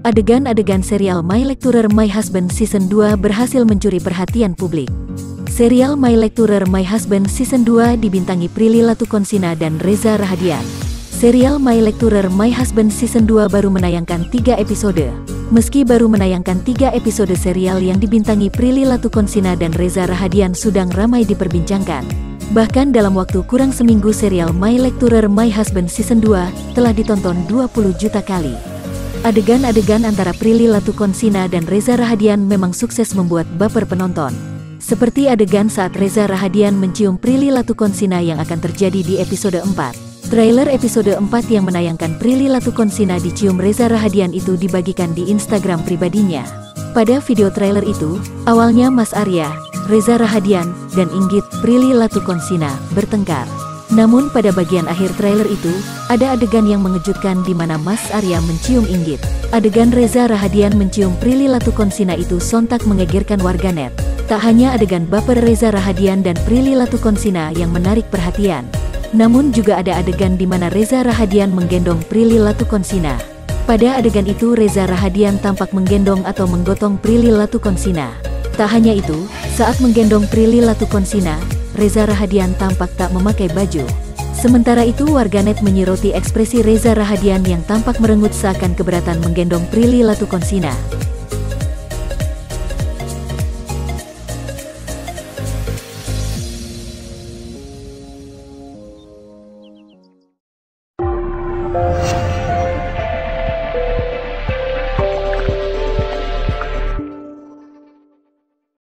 Adegan-adegan serial My Lecturer My Husband Season 2 berhasil mencuri perhatian publik. Serial My Lecturer My Husband Season 2 dibintangi Prilly Latukonsina dan Reza Rahadian. Serial My Lecturer My Husband Season 2 baru menayangkan 3 episode. Meski baru menayangkan 3 episode serial yang dibintangi Prilly Latukonsina dan Reza Rahadian sedang ramai diperbincangkan. Bahkan dalam waktu kurang seminggu serial My Lecturer My Husband Season 2 telah ditonton 20 juta kali. Adegan-adegan antara Prilly Latukonsina dan Reza Rahadian memang sukses membuat baper penonton. Seperti adegan saat Reza Rahadian mencium Prilly Latukonsina yang akan terjadi di episode 4. Trailer episode 4 yang menayangkan Prilly Latukonsina dicium Reza Rahadian itu dibagikan di Instagram pribadinya. Pada video trailer itu, awalnya Mas Arya, Reza Rahadian, dan Inggit Prilly Latukonsina bertengkar. Namun pada bagian akhir trailer itu, ada adegan yang mengejutkan di mana Mas Arya mencium Inggit. Adegan Reza Rahadian mencium Prilly Latukonsina itu sontak mengegerkan warganet. Tak hanya adegan baper Reza Rahadian dan Prilly Latukonsina yang menarik perhatian, namun juga ada adegan di mana Reza Rahadian menggendong Prilly Latukonsina. Pada adegan itu Reza Rahadian tampak menggendong atau menggotong Prilly Latukonsina. Tak hanya itu, saat menggendong Prilly Latukonsina, Reza Rahadian tampak tak memakai baju. Sementara itu warganet menyiroti ekspresi Reza Rahadian yang tampak merengut seakan keberatan menggendong Prilly Latukonsina. Thank.